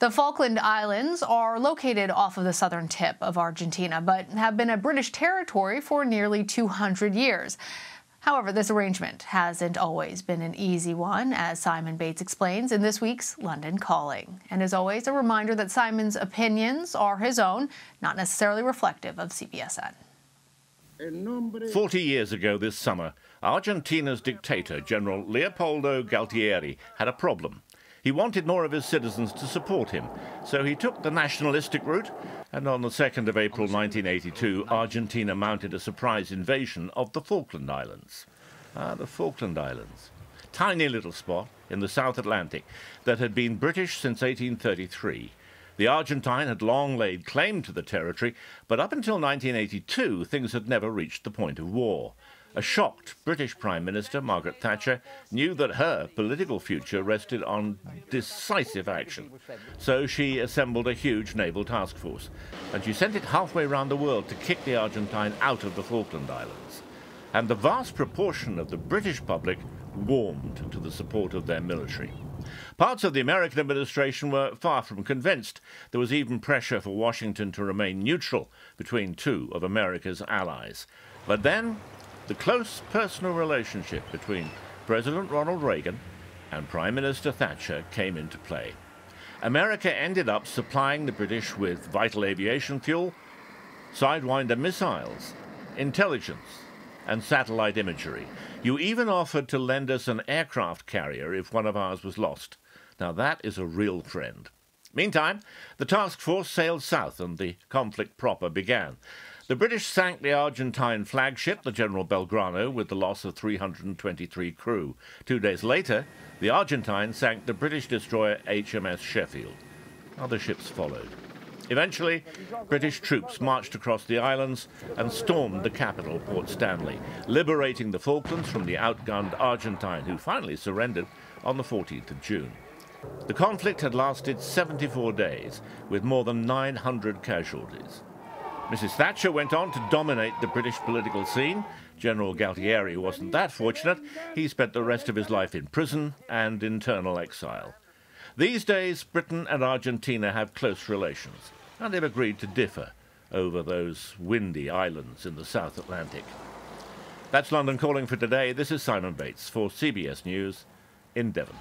The Falkland Islands are located off of the southern tip of Argentina, but have been a British territory for nearly 200 years. However, this arrangement hasn't always been an easy one, as Simon Bates explains in this week's London Calling. And as always, a reminder that Simon's opinions are his own, not necessarily reflective of CBSN. 40 years ago this summer, Argentina's dictator, General Leopoldo Galtieri, had a problem. He wanted more of his citizens to support him, so he took the nationalistic route, and on the 2nd of April 1982, Argentina mounted a surprise invasion of the Falkland Islands. Ah, the Falkland Islands. Tiny little spot in the South Atlantic that had been British since 1833. The Argentine had long laid claim to the territory, but up until 1982, things had never reached the point of war. A shocked British Prime Minister, Margaret Thatcher, knew that her political future rested on decisive action. So she assembled a huge naval task force, and she sent it halfway around the world to kick the Argentine out of the Falkland Islands. And the vast proportion of the British public warmed to the support of their military. Parts of the American administration were far from convinced. There was even pressure for Washington to remain neutral between two of America's allies. But then the close personal relationship between President Ronald Reagan and Prime Minister Thatcher came into play. America ended up supplying the British with vital aviation fuel, Sidewinder missiles, intelligence, and satellite imagery. You even offered to lend us an aircraft carrier if one of ours was lost. Now that is a real friend. Meantime, the task force sailed south and the conflict proper began. The British sank the Argentine flagship, the General Belgrano, with the loss of 323 crew. Two days later, the Argentine sank the British destroyer HMS Sheffield. Other ships followed. Eventually, British troops marched across the islands and stormed the capital, Port Stanley, liberating the Falklands from the outgunned Argentine, who finally surrendered on the 14th of June. The conflict had lasted 74 days, with more than 900 casualties. Mrs. Thatcher went on to dominate the British political scene. General Galtieri wasn't that fortunate. He spent the rest of his life in prison and internal exile. These days, Britain and Argentina have close relations, and they've agreed to differ over those windy islands in the South Atlantic. That's London calling for today. This is Simon Bates for CBS News in Devon.